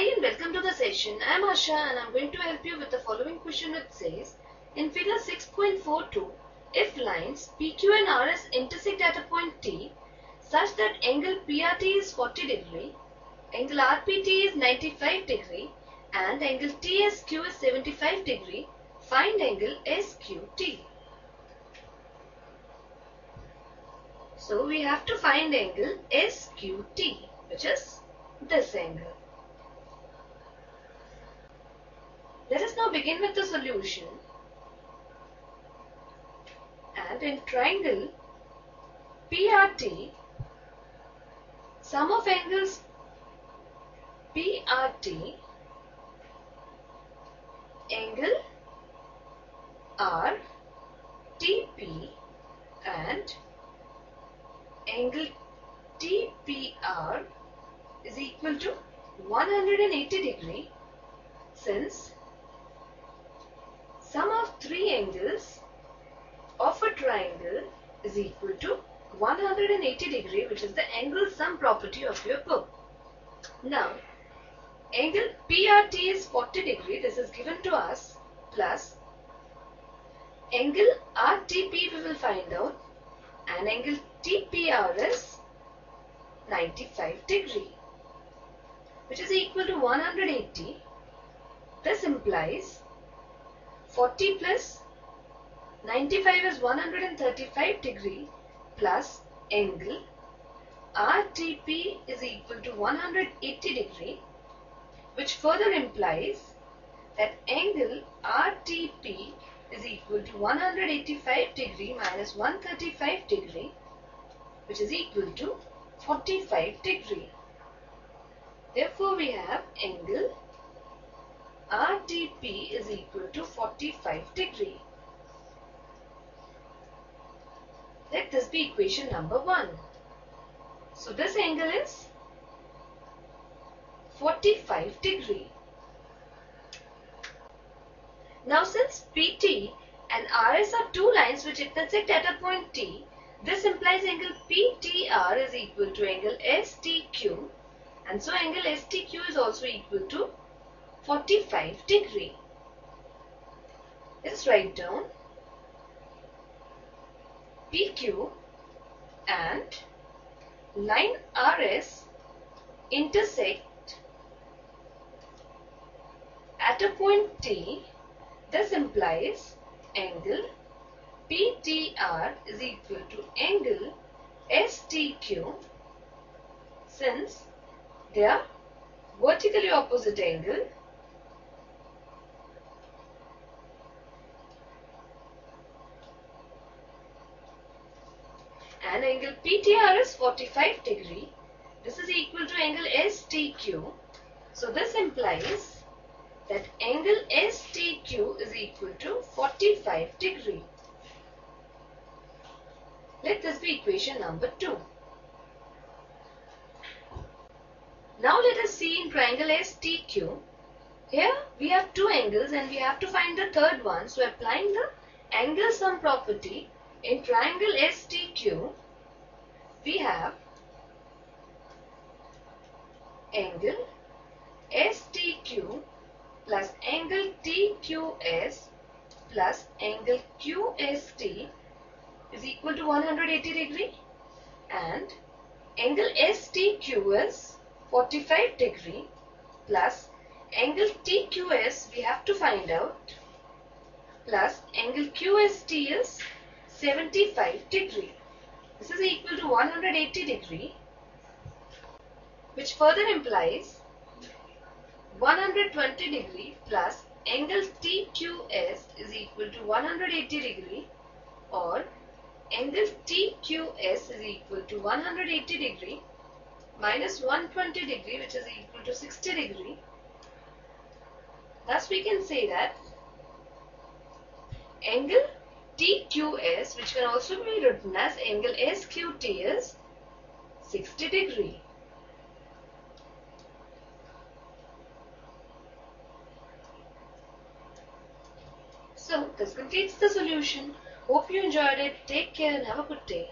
Hi and welcome to the session. I am Asha and I am going to help you with the following question which says in figure 6.42 if lines PQ and RS intersect at a point T such that angle PRT is 40 degree, angle RPT is 95 degree and angle TSQ is 75 degree, find angle SQT. So we have to find angle SQT which is this angle. Let us now begin with the solution. And in triangle PRT, sum of angles PRT, angle R, TP and angle TPR is equal to 180 degree since three angles of a triangle is equal to 180 degree which is the angle sum property of your book. Now angle PRT is 40 degree this is given to us plus angle RTP we will find out and angle TPR is 95 degree which is equal to 180. This implies 40 plus 95 is 135 degree plus angle RTP is equal to 180 degree which further implies that angle RTP is equal to 185 degree minus 135 degree which is equal to 45 degree. Therefore, we have angle RTP is equal to 45 degree. Let this be equation number 1. So, this angle is 45 degree. Now, since PT and RS are two lines which intersect at a point T, this implies angle PTR is equal to angle STQ and so angle STQ is also equal to 45 degree. Let's write down PQ and line RS intersect at a point T. This implies angle PTR is equal to angle STQ since they are vertically opposite angle and angle PTR is 45 degree. This is equal to angle STQ. So this implies that angle STQ is equal to 45 degree. Let this be equation number 2. Now let us see in triangle STQ. Here we have two angles and we have to find the third one. So applying the angle sum property in triangle STQ, we have angle STQ plus angle TQS plus angle QST is equal to 180 degree and angle STQ is 45 degree plus angle TQS we have to find out plus angle QST is 75 degree. This is equal to 180 degree which further implies 120 degree plus angle TQS is equal to 180 degree or angle TQS is equal to 180 degree minus 120 degree which is equal to 60 degree. Thus we can say that angle TQS which can also be written as angle SQT is 60 degree. So this completes the solution. Hope you enjoyed it. Take care and have a good day.